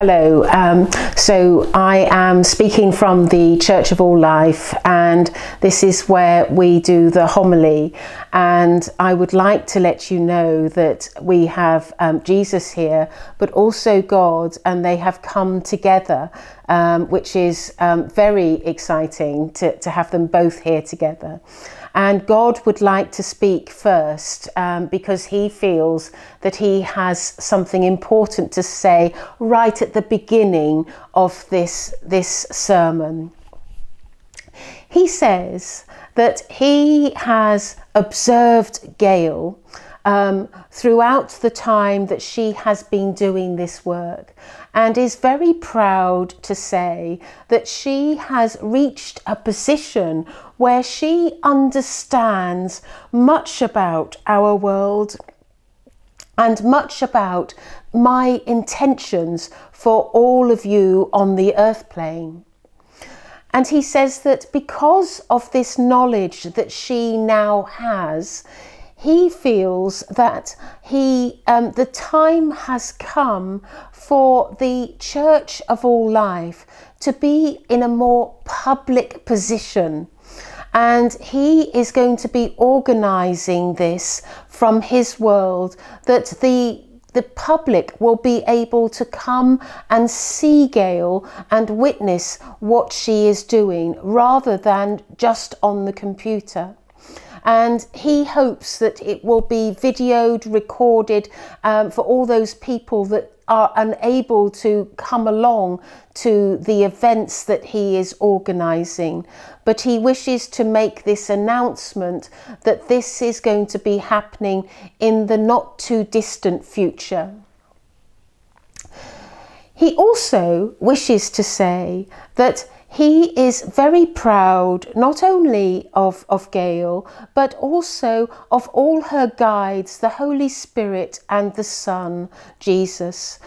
Hello, um, so I am speaking from the Church of All Life, and this is where we do the homily. And I would like to let you know that we have um, Jesus here, but also God, and they have come together, um, which is um, very exciting to, to have them both here together. And God would like to speak first um, because he feels that he has something important to say right at the beginning of this, this sermon. He says that he has observed Gail um, throughout the time that she has been doing this work and is very proud to say that she has reached a position where she understands much about our world and much about my intentions for all of you on the earth plane. And he says that because of this knowledge that she now has, he feels that he um, the time has come for the church of all life to be in a more public position. And he is going to be organizing this from his world that the the public will be able to come and see Gail and witness what she is doing rather than just on the computer and he hopes that it will be videoed, recorded um, for all those people that are unable to come along to the events that he is organising. But he wishes to make this announcement that this is going to be happening in the not too distant future. He also wishes to say that he is very proud not only of, of Gail, but also of all her guides, the Holy Spirit and the Son, Jesus,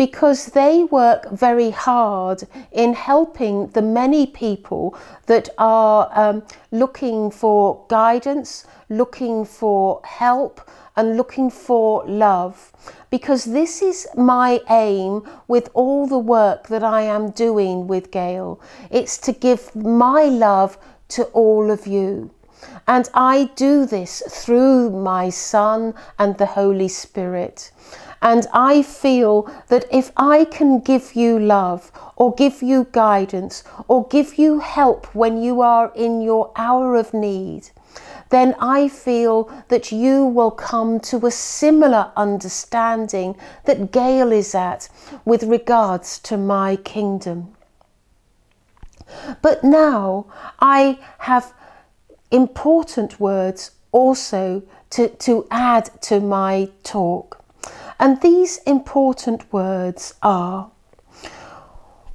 because they work very hard in helping the many people that are um, looking for guidance, looking for help, and looking for love because this is my aim with all the work that I am doing with Gail. It's to give my love to all of you. And I do this through my Son and the Holy Spirit. And I feel that if I can give you love or give you guidance or give you help when you are in your hour of need, then I feel that you will come to a similar understanding that Gail is at with regards to my kingdom. But now I have important words also to, to add to my talk. And these important words are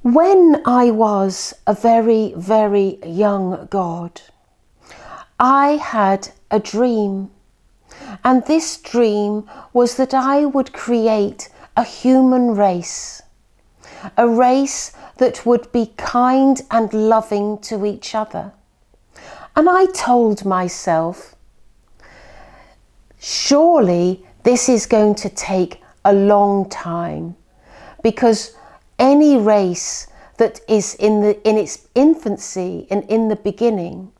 when I was a very, very young God, I had a dream. And this dream was that I would create a human race, a race that would be kind and loving to each other. And I told myself, surely this is going to take a long time because any race that is in, the, in its infancy and in the beginning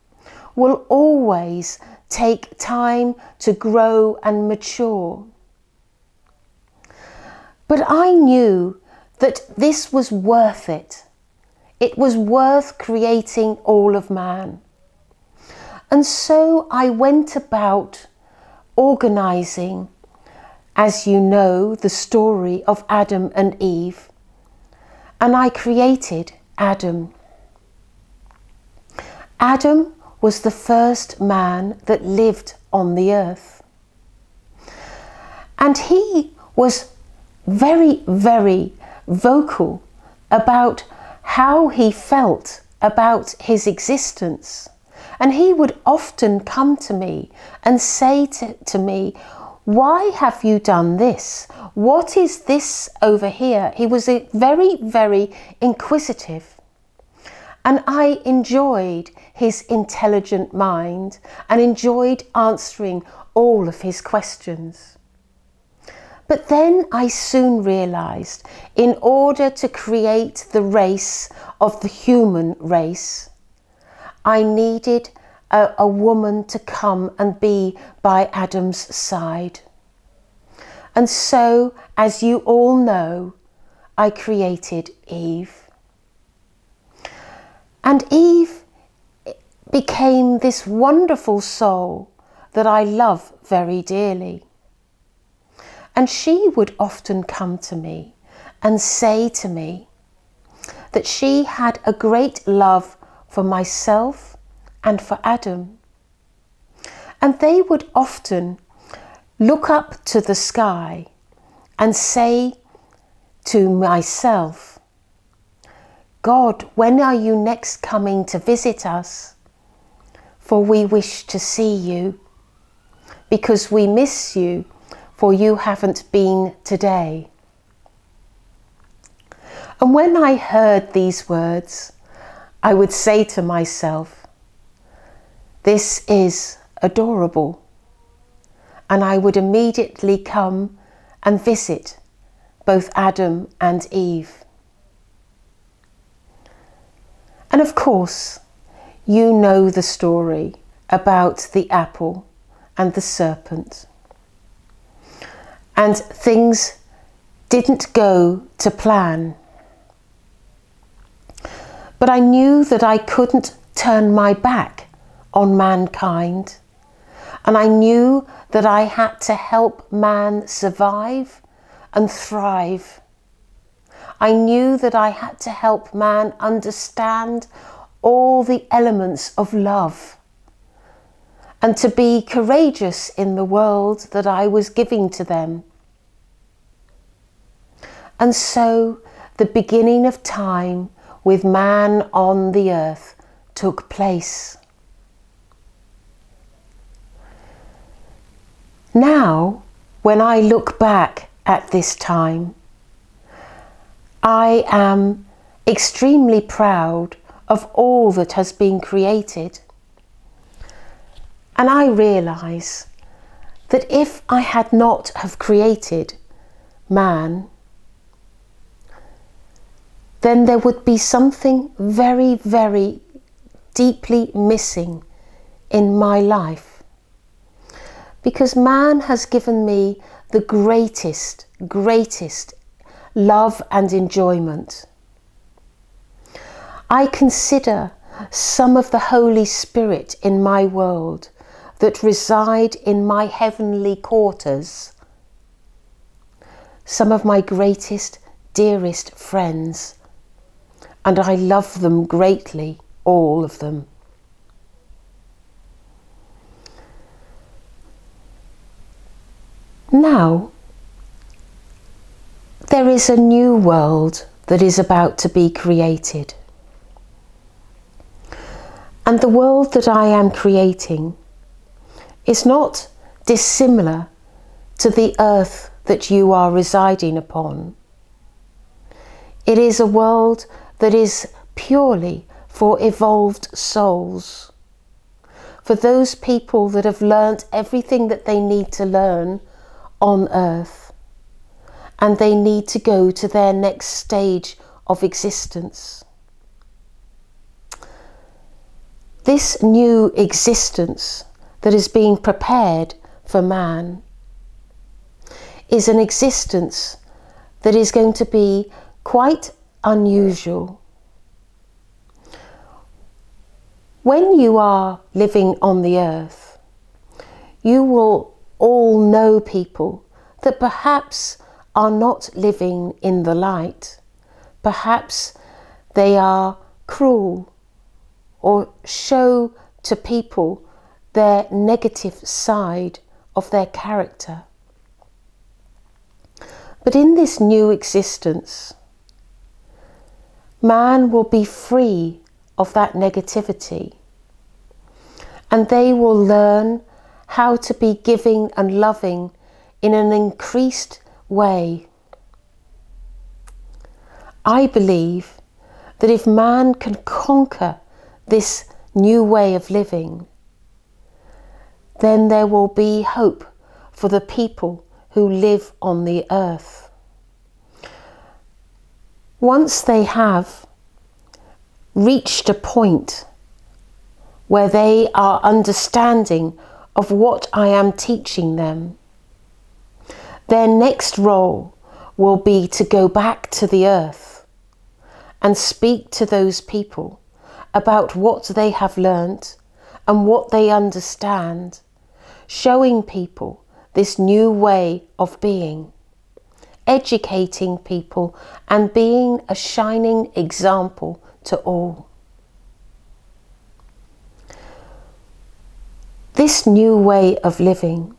will always take time to grow and mature. But I knew that this was worth it. It was worth creating all of man. And so I went about organizing, as you know, the story of Adam and Eve. And I created Adam. Adam was the first man that lived on the earth. And he was very, very vocal about how he felt about his existence. And he would often come to me and say to, to me, Why have you done this? What is this over here? He was very, very inquisitive. And I enjoyed his intelligent mind and enjoyed answering all of his questions. But then I soon realized in order to create the race of the human race, I needed a, a, woman to come and be by Adam's side. And so, as you all know, I created Eve. And Eve became this wonderful soul that I love very dearly. And she would often come to me and say to me that she had a great love for myself and for Adam. And they would often look up to the sky and say to myself, God, when are you next coming to visit us? For we wish to see you, because we miss you for you haven't been today. And when I heard these words, I would say to myself, This is adorable. And I would immediately come and visit both Adam and Eve. And of course, you know the story about the apple and the serpent and things didn't go to plan. But I knew that I couldn't turn my back on mankind, and I knew that I had to help man survive and thrive. I knew that I had to help man understand all the elements of love and to be courageous in the world that I was giving to them. And so the beginning of time with man on the earth took place. Now, when I look back at this time, I am extremely proud of all that has been created. And I realise that if I had not have created man, then there would be something very, very deeply missing in my life. Because man has given me the greatest, greatest love and enjoyment. I consider some of the Holy Spirit in my world that reside in my heavenly quarters. Some of my greatest, dearest friends, and I love them greatly, all of them. Now, there is a new world that is about to be created. And the world that I am creating is not dissimilar to the earth that you are residing upon. It is a world that is purely for evolved souls, for those people that have learnt everything that they need to learn on earth, and they need to go to their next stage of existence. This new existence that is being prepared for man is an existence that is going to be quite unusual. When you are living on the earth, you will all know people that perhaps are not living in the light. Perhaps they are cruel or show to people their negative side of their character. But in this new existence, man will be free of that negativity and they will learn how to be giving and loving in an increased way. I believe that if man can conquer this new way of living, then there will be hope for the people who live on the earth. Once they have reached a point where they are understanding of what I am teaching them, their next role will be to go back to the earth and speak to those people about what they have learnt and what they understand, showing people this new way of being, educating people and being a shining example to all. This new way of living,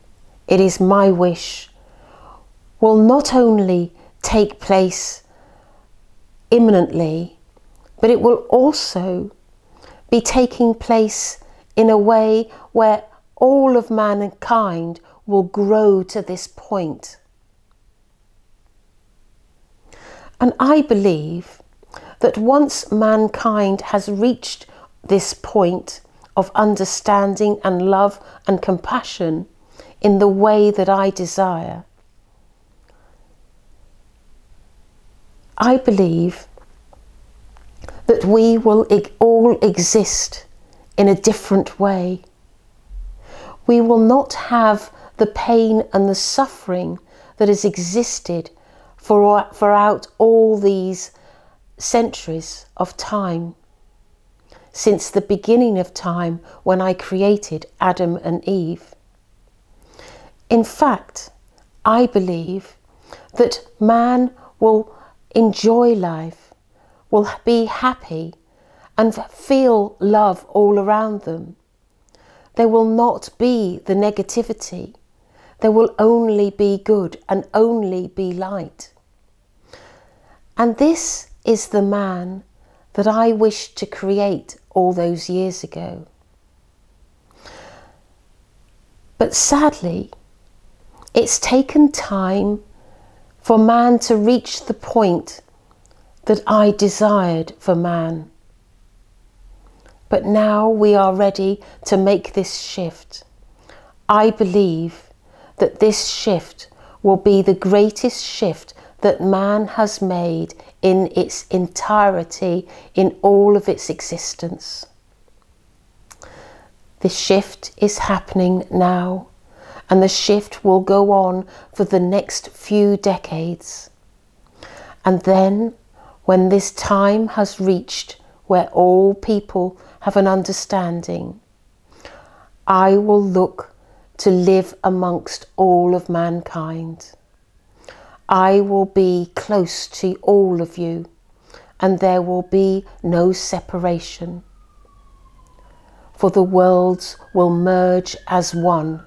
it is my wish, will not only take place imminently, but it will also be taking place in a way where all of mankind will grow to this point. And I believe that once mankind has reached this point of understanding and love and compassion in the way that I desire, I believe that we will all exist in a different way. We will not have the pain and the suffering that has existed for, throughout all these centuries of time since the beginning of time when I created Adam and Eve. In fact, I believe that man will enjoy life, will be happy and feel love all around them. There will not be the negativity. There will only be good and only be light. And this is the man that I wished to create all those years ago. But sadly, it's taken time for man to reach the point that I desired for man. But now we are ready to make this shift. I believe that this shift will be the greatest shift that man has made in its entirety, in all of its existence. The shift is happening now, and the shift will go on for the next few decades. And then, when this time has reached where all people have an understanding, I will look to live amongst all of mankind. I will be close to all of you, and there will be no separation. For the worlds will merge as one,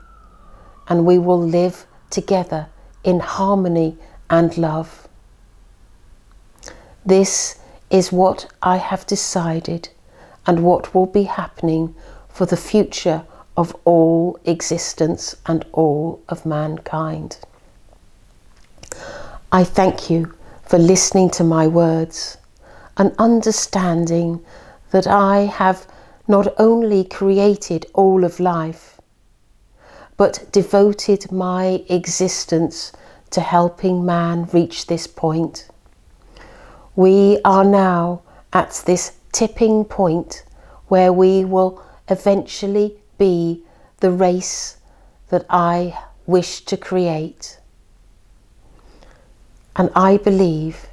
and we will live together in harmony and love. This is what I have decided and what will be happening for the future of all existence and all of mankind. I thank you for listening to my words and understanding that I have not only created all of life, but devoted my existence to helping man reach this point. We are now at this tipping point where we will eventually be the race that I wish to create. And I believe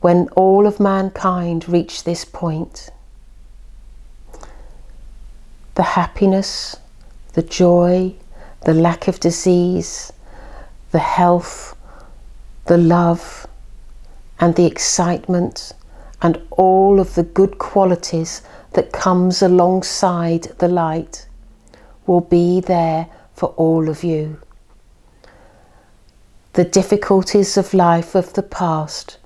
when all of mankind reach this point, the happiness, the joy, the lack of disease, the health, the love, and the excitement, and all of the good qualities that comes alongside the light will be there for all of you. The difficulties of life of the past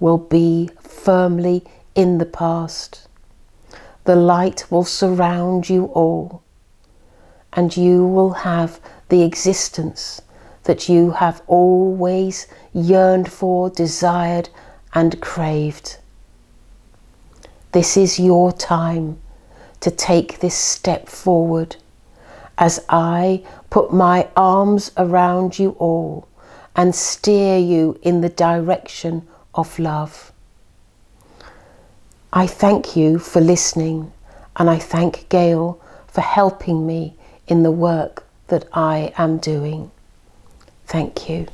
will be firmly in the past. The light will surround you all, and you will have the existence that you have always yearned for, desired, and craved. This is your time to take this step forward as I put my arms around you all and steer you in the direction of love. I thank you for listening and I thank Gail for helping me in the work that I am doing. Thank you.